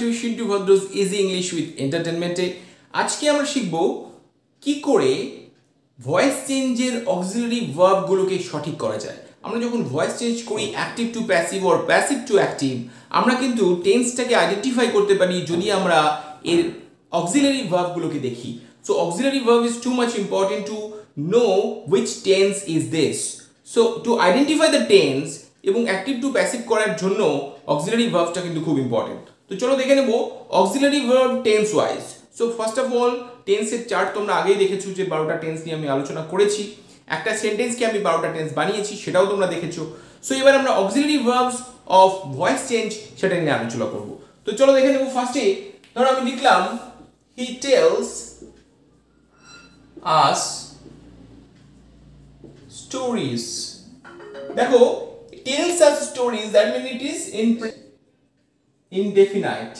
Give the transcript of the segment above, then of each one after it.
Tuition টু ভদ্রস easy English with এন্টারটেনমেন্টে আজকে আমরা শিখব কি করে ভয়েস চেঞ্জের অক্সিলারি ভার্বগুলোকে সঠিক করা যায়। আমরা যখন ভয়েস চেঞ্জ করি active to passive or passive to active আমরা কিন্তু টেন্সটাকে আইডেন্টিফাই করতে পারি যদি আমরা এর অক্সিলারি ভার্বগুলোকে দেখি। So auxiliary verb is too much important to know which tense is this so to identify the tense এবং অ্যাক্টিভ টু প্যাসিভ করার জন্য অক্সিলারি ভার্বটা কিন্তু খুব ইম্পর্টেন্ট তো চলো দেখে নেব auxiliary verb tense wise so first of all টেন্সের চার্ট তোমরা আগেই দেখেছ যে বারোটা টেন্স নিয়ে আমি আলোচনা করেছি। একটা সেন্টেন্সকে আমি বারোটা টেন্স বানিয়েছি, সেটাও তোমরা দেখেছ। সো এবার আমরা auxiliary verbs of voice change সেটা নিয়ে আলোচনা করব। তো চলো দেখে নেব ফার্স্টে ধরো আমি লিখলাম হি টেলস আস স্টোরিজ দেখো, tells us stories, that mean it is in indefinite.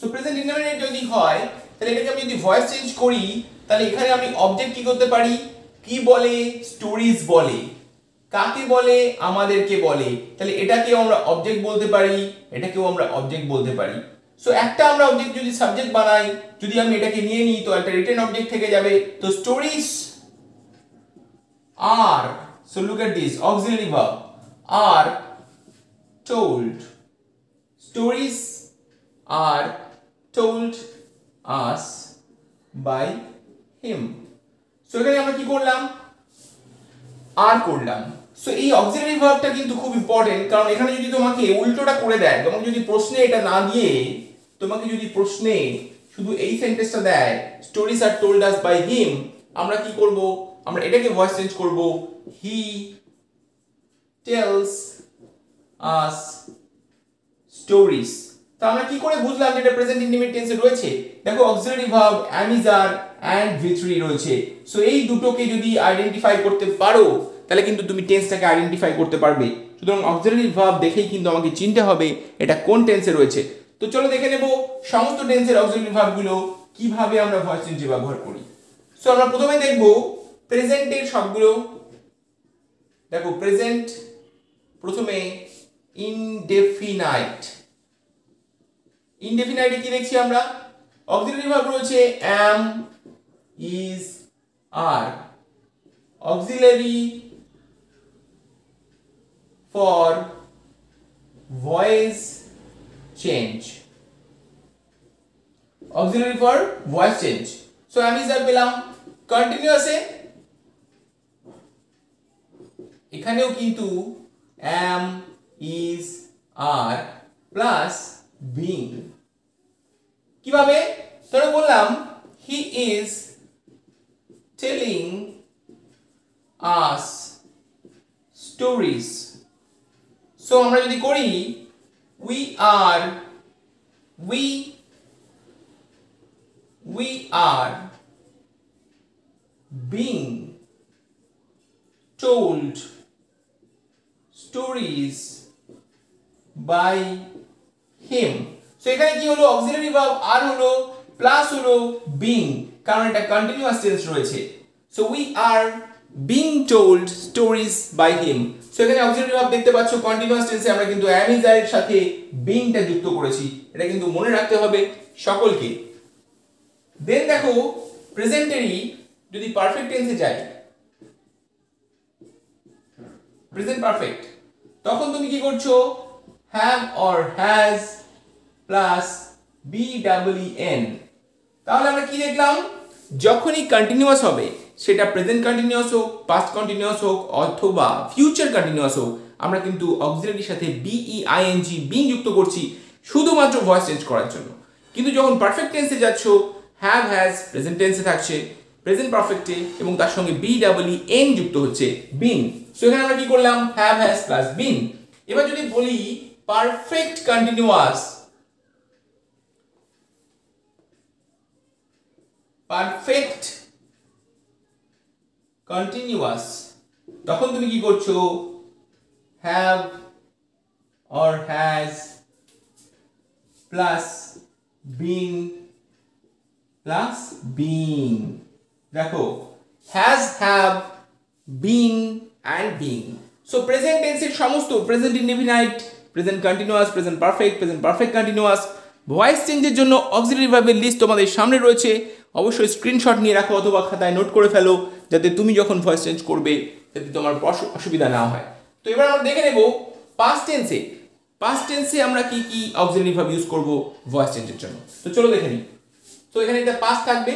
So present indefinite যদি হয়, তাহলে এটাকে আমি যদি ভয়েস চেঞ্জ করি, তাহলে এখানে আমি অবজেক্ট কি করতে পারি? কি বলে? স্টোরিজ বলে। কাকে বলে? আমাদেরকে বলে। তাহলে এটাকেও আমরা অবজেক্ট বলতে পারি, এটাকেও আমরা অবজেক্ট বলতে পারি। সো একটা আমরা অবজেক্ট যদি সাবজেক্ট বানাই, যদি আমি এটাকে নিয়ে নিই, তো একটা রিটেন অবজেক্ট থেকে যাবে। তো stories are so look at this, auxiliary verb, are told. Stories are told us by him. So, এখানে আমরা কি করলাম? আর করলাম। সো এই অক্সিলারি ভার্বটা কিন্তু খুব ইম্পর্টেন্ট কারণ এখানে যদি তোমাকে উল্টোটা করে দেয়, তোমাকে যদি প্রশ্নে এটা না দিয়ে, তোমাকে যদি প্রশ্নে শুধু এই সেন্টেন্সটা দেয় stories are told us by him আমরা কি করব? আমরা এটাকে ভয়েস চেঞ্জ করব। হি টেলস আস স্টোরিজ তো আমরা কি করে বুঝলাম যে এটা প্রেজেন্ট ইন্ডিপেন্ডেন্ট টেন্সে রয়েছে? দেখো auxiliary verb am is are and V three রয়েছে। সো এই দুটোকে যদি আইডেন্টিফাই করতে পারো, তাহলে কিন্তু তুমি টেন্সটাকে আইডেন্টিফাই করতে পারবে। সুতরাং অক্সিলারি ভার্ব দেখেই কিন্তু আমাকে চিনতে হবে এটা কোন টেন্সে রয়েছে। তো চলো দেখে নেব সমস্ত টেন্সের অক্সিলারি ভার্বগুলো কীভাবে আমরা ভয়েস চেঞ্জে ব্যবহার করি। সো আমরা প্রথমে দেখব প্রেজেন্টের সবগুলো। দেখো প্রেজেন্ট প্রথমে ইনডেফিনাইট ইনডেফিনাইটে কি দেখছি আমরা? অক্সিলারি ভার্ব রয়েছে am, is, are. Auxiliary for voice change auxiliary for voice change so is, are পেলাম কন্টিনিউয়াসে এখানেও কিন্তু am is are plus being. কীভাবে? ধরো বললাম he is telling us stories so আমরা যদি করি we are we we are being told stories by him. So এখানে কি হলো? অক্সিলারি ভার্ব আর হলো প্লাস হলো বিং কারণ এটা কন্টিনিউয়াস টেন্স রয়েছে। So we are being told stories by him so এখানে অক্সিলারি ভার্ব দেখতে পাচ্ছ কন্টিনিউয়াস টেন্সে আমরা কিন্তু অ্যাম ইজ এর সাথে বিংটা যুক্ত করেছি। এটা কিন্তু মনে রাখতে হবে সকলকে। দেন দেখো প্রেজেন্টেরই যদি পারফেক্ট টেন্সে যায় প্রেজেন্ট পারফেক্ট তখন তুমি কি করছ? Have or has plus been তাহলে আমরা কি দেখলাম? যখনই কন্টিনিউয়াস হবে, সেটা প্রেজেন্ট কন্টিনিউয়াস হোক পাস্ট কন্টিনিউয়াস হোক, অথবা ফিউচার কন্টিনিউয়াস হোক, আমরা কিন্তু অক্সিলারির সাথে বিই আইএনজি বিং যুক্ত করছি শুধুমাত্র ভয়েস চেঞ্জ করার জন্য। কিন্তু যখন পারফেক্ট টেন্সে যাচ্ছ হ্যাভ হ্যাজ প্রেজেন্ট টেন্সে থাকছে প্রেজেন্ট পারফেক্টে এবং তার সঙ্গে বি ডাবল এন যুক্ত হচ্ছে বিং সো এখানে আমরা কি করলাম? হ্যাভ হ্যাজ প্লাস বিং এবার যদি বলি পারফেক্ট কন্টিনিউয়াস পারফেক্ট কন্টিনিউয়াস তখন তুমি কি করছ? Have or has plus being plus being দেখো has have being and being so present টেন্সের সমস্ত present indefinite present continuous present perfect present perfect continuous voice চেঞ্জের জন্য অক্সিলারি লিস্ট তোমাদের সামনে রয়েছে। অবশ্যই স্ক্রিনশট নিয়ে রাখো অথবা খাতায় নোট করে ফেলো, যাতে তুমি যখন ভয়েস চেঞ্জ করবে, যাতে তোমার অসুবিধা না হয়। তো এবার আমরা দেখে নেব পাস্ট টেন্সে পাস্ট টেন্সে আমরা কি কি অক্সিলারি ইউজ করব ভয়েস চেঞ্জের জন্য? তো চলো দেখে নিই। তো এখানে এটা পাস্ট থাকবে।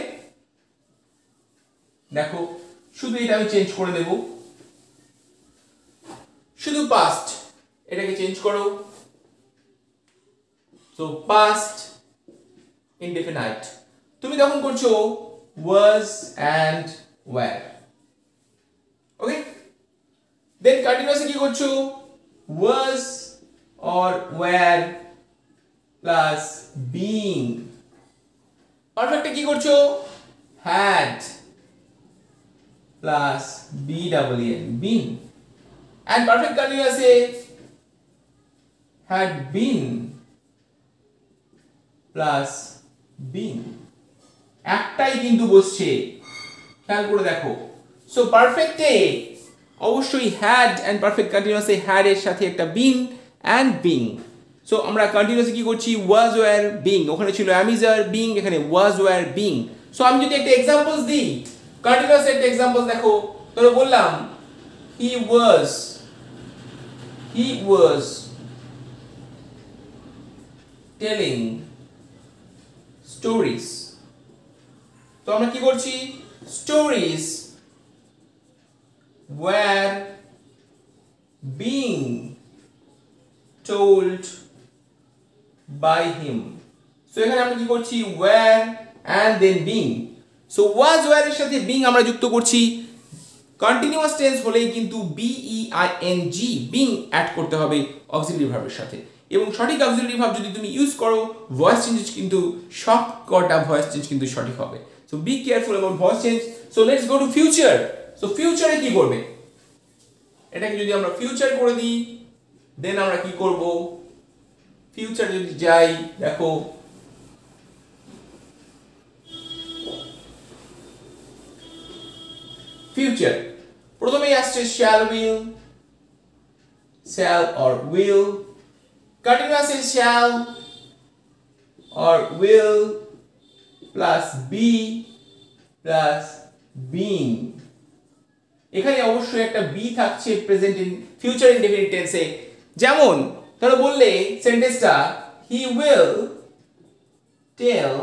দেখো, শুধু এটা আমি চেঞ্জ করে দেব শুধু পাস্ট এটাকে চেঞ্জ করো। সো পাস্ট ইনডেফিনাইট তুমি তখন করছ was and were okay then continuously কি করছ was or were plus being পারফেক্টে কি করছ had plus B double N been and perfect কন্টিনিউয়াসে had been. Plus been একটাই কিন্তু বসছে। খেয়াল করে দেখো। সো পারফেক্টে অবশ্যই হ্যাড অ্যান্ড পারফেক্ট কন্টিনিউয়াসে হ্যাড এর সাথে একটা বিন অ্যান্ড বিং সো আমরা কন্টিনিউয়াসলি কি করছি? ওয়াজ ওয়্যার বিং ওখানে ছিল অ্যামিজার বিং এখানে ওয়াজ ওয়্যার বিং সো আমি যদি একটা এক্সাম্পলস দিই কন্টিনিউয়াস একটা এক্সাম্পল দেখো। ধরো বললাম হি ওয়াজ হি ওয়াজ টেলিং স্টোরিজ তো আমরা কি করছি? Stories were being told by him so এখানে আমরা কি করছি? Were and then being so was were এর সাথে বিং আমরা যুক্ত করছি। কন্টিনিউয়াস টেন্স হলেই কিন্তু B E I N G being add করতে হবে অক্সিলারি ভার্বের সাথে। এবং সঠিক অক্সিলারি ভার্ব যদি তুমি ইউজ করো ভয়েস চেঞ্জ কিন্তু সব কটা ভয়েস চেঞ্জ কিন্তু সঠিক হবে। So be careful about voice change so let's go to future so ফিউচারে কি করবে? এটাকে যদি আমরা ফিউচার করে দিই দেন আমরা কি করব? ফিউচার যদি যাই, দেখো। ফিউচার প্রথমেই আসছে shall will shall or will continuous is shall or will plus be plus being এখানে অবশ্যই একটা বি থাকছে প্রেজেন্ট ইন ফিউচার ইনডেফিনিট টেন্সে যেমন, ধরো বললে সেন্টেন্সটা he will tell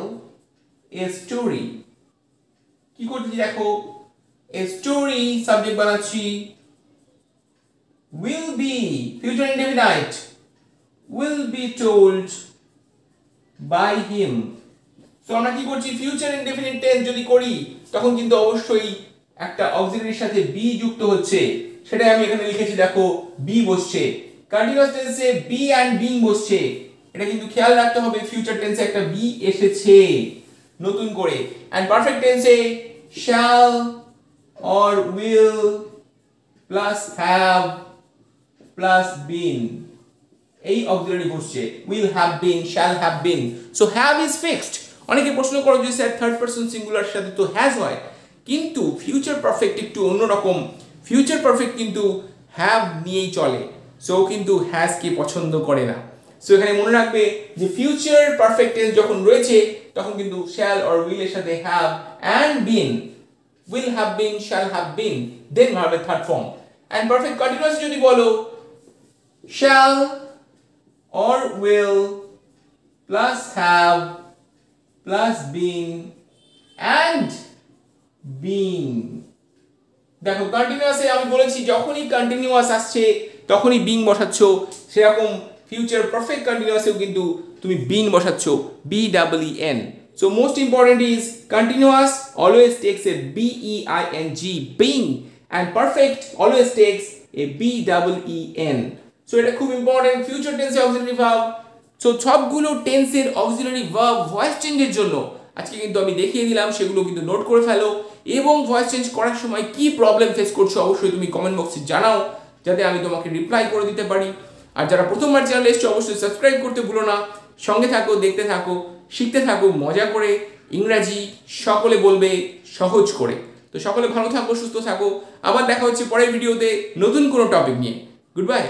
a story কি করছি দেখো? এ স্টোরি সাবজেক্ট বানাচ্ছি। Will be future indefinite will be told by him so আমরা কি করছি? ফিউচার ইনডেফিনিট টেন্স যদি করি, তখন কিন্তু অবশ্যই একটা অক্সিলারির সাথে বি যুক্ত হচ্ছে। সেটাই আমি এখানে লিখেছি, দেখো বি বসছে। কন্টিনিউয়াস টেন্সে বি অ্যান্ড বিং বসছে। এটা কিন্তু খেয়াল রাখতে হবে ফিউচার টেন্সে একটা বি এসেছে নতুন করে। অ্যান্ড পারফেক্ট টেন্সে shall or will plus have plus been এই অক্সিলারি বসছে will have been shall have been so have is fixed অনেকে প্রশ্ন করো যে স্যার থার্ড পারসন সিঙ্গুলার সাথে তো হ্যাজ হয়, কিন্তু ফিউচার পারফেক্ট একটু অন্যরকম। ফিউচার পারফেক্ট কিন্তু হ্যাভ নিয়েই চলে সো কিন্তু হ্যাজকে পছন্দ করে না। সো এখানে মনে রাখবে যে ফিউচার পারফেক্ট টেন্স যখন রয়েছে, তখন কিন্তু শ্যাল অর উইল এর সাথে have and been will have been, shall have been, then ভার্বের third form and perfect continuous যদি বলো, shall or will plus have plus been and being দেখো কন্টিনিউয়াসে আমি বলেছি, যখনই কন্টিনিউয়াস আসছে, তখনই বিং বসাচ্ছ, সেরকম ফিউচার পারফেক্ট কন্টিনিউয়াসেও কিন্তু তুমি been বসাচ্ছ B double E N so most important is continuous always takes a B E I N G being and perfect always takes a B double E N so এটা খুব important future টেন্সে auxiliary verb so সবগুলো টেন্সের auxiliary verb voice চেঞ্জের জন্য আজকে কিন্তু আমি দেখিয়ে দিলাম, সেগুলো কিন্তু নোট করে ফেলো এবং ভয়েস চেঞ্জ করার সময় কি প্রবলেম ফেস করছ অবশ্যই তুমি কমেন্ট বক্সে জানাও, যাতে আমি তোমাকে রিপ্লাই করে দিতে পারি। আর যারা প্রথমবার চ্যানেলে এসছো, অবশ্যই সাবস্ক্রাইব করতে ভুলো না। সঙ্গে থাকো, দেখতে থাকো, শিখতে থাকো, মজা করে ইংরাজি সকলে বলবে সহজ করে। তো সকলে ভালো থাকো, সুস্থ থাকো। আবার দেখা হচ্ছে পরের ভিডিওতে নতুন কোনো টপিক নিয়ে। Good bye